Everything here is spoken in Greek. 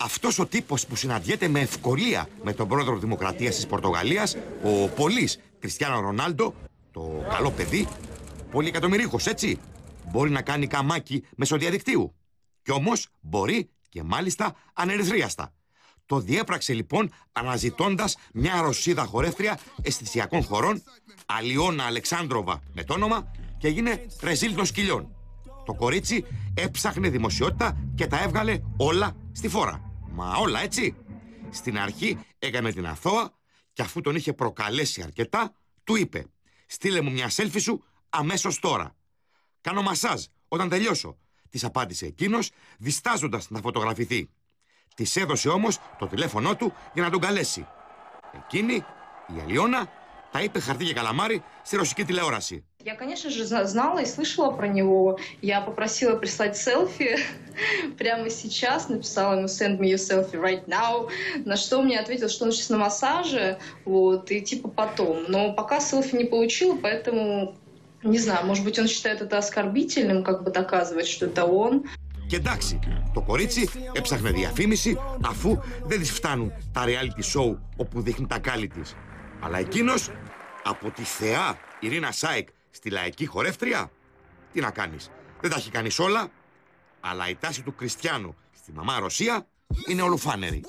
αυτός ο τύπος που συναντιέται με ευκολία με τον πρόεδρο Δημοκρατίας της Πορτογαλίας, ο Πολύς Κριστιανό Ρονάλντο, το καλό παιδί, πολύ εκατομμυρίχος, έτσι, μπορεί να κάνει καμάκι μέσω διαδικτύου. Κι όμως μπορεί και μάλιστα ανερυθρίαστα. Το διέπραξε λοιπόν αναζητώντας μια Ρωσίδα χορεύτρια αισθησιακών χωρών, Αλιώνα Αλεξάνδροβα με το όνομα, και έγινε ρεζίλ των σκυλιών. Το κορίτσι έψαχνε δημοσιότητα και τα έβγαλε όλα στη φόρα. Μα όλα έτσι. Στην αρχή έκανε την αθώα και αφού τον είχε προκαλέσει αρκετά, του είπε «Στείλε μου μια σέλφι σου αμέσως τώρα». «Κάνω μασάζ όταν τελειώσω», της απάντησε εκείνος, διστάζοντας να φωτογραφηθεί. Της έδωσε όμως το τηλέφωνό του για να τον καλέσει. Εκείνη, η Αλιώνα, τα είπε χαρτί και καλαμάρι στη ρωσική τηλεόραση. Я, конечно же, знала и слышала про него. Я попросила прислать селфи прямо сейчас, написала ему send me your selfie right now, на что он мне ответил, что он сейчас на массаже, вот, и типа потом. Но пока селфи не получила, поэтому не знаю, может быть, он считает это оскорбительным, как бы доказывать, что это он. Και εντάξει, το κορίτσι έψαχνε διαφήμιση αφού δεν της φτάνουν τα reality show όπου δείχνει τα κάλλη της. Αλλά εκείνος από τη θεά Ειρήνα Σάικ στη λαϊκή χορεύτρια, τι να κάνεις. Δεν τα έχει κάνει όλα, αλλά η τάση του Κριστιανού στη μαμά Ρωσία είναι ολοφάνερη.